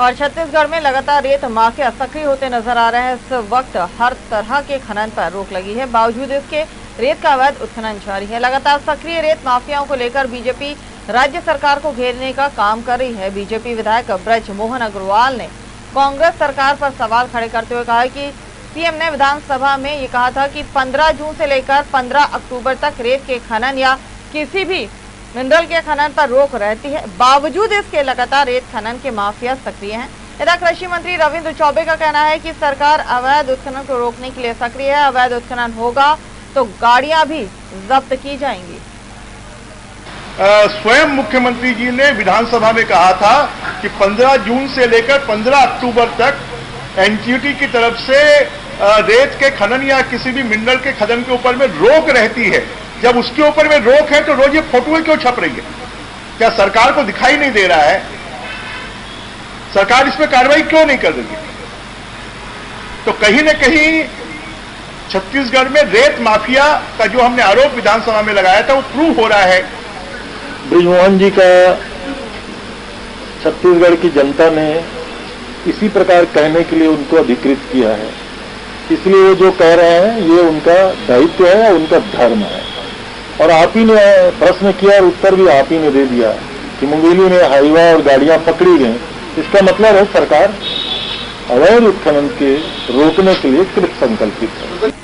और छत्तीसगढ़ में लगातार रेत माफिया सक्रिय होते नज़र आ रहे हैं। इस वक्त हर तरह के खनन पर रोक लगी है। बावजूद इसके, रेत का अवैध उत्खनन जारी है। लगातार सक्रिय रेत माफियाओं को लेकर बीजेपी राज्य सरकार को घेरने का काम कर रही है। बीजेपी विधायक ब्रज मोहन अग्रवाल ने कांग्रेस सरकार पर सवाल खड़े करते हुए कहा कि सीएम ने विधानसभा में ये कहा था कि 15 जून से लेकर 15 अक्टूबर तक रेत के खनन या किसी भी मिनरल के खनन पर रोक रहती है। बावजूद इसके लगातार रेत खनन के माफिया सक्रिय हैं। इधर कृषि मंत्री रविंद्र चौबे का कहना है कि सरकार अवैध उत्खनन को रोकने के लिए सक्रिय है। अवैध उत्खनन होगा तो गाड़ियाँ भी जब्त की जाएँगी। स्वयं मुख्यमंत्री जी ने विधानसभा में कहा था कि 15 जून से लेकर 15 अक्टूबर तक एनजीटी की तरफ़ से रेत के खनन या किसी भी मिनरल के खनन के ऊपर में रोक रहती है। जब उसके ऊपर में रोक है तो रोज ये फोटोएँ क्यों छप रही है? क्या सरकार को दिखाई नहीं दे रहा है? सरकार इस पर कार्रवाई क्यों नहीं कर रही है? तो कहीं ना कहीं छत्तीसगढ़ में रेत माफिया का जो हमने आरोप विधानसभा में लगाया था, वो प्रूव हो रहा है। ब्रिजमोहन जी का छत्तीसगढ़ की जनता ने इसी प्रकार कहने के लिए उनको अधिकृत किया है। इसलिए वो जो कह रहे हैं, ये उनका दायित्व है उनका धर्म है? और आप ही ने प्रश्न किया और उत्तर भी आप ही ने दे दिया कि मुंगेली में हाईवा और गाड़ियाँ पकड़ी गई। इसका मतलब है सरकार अवैध उत्खनन के रोकने के लिए कृत संकल्पित है।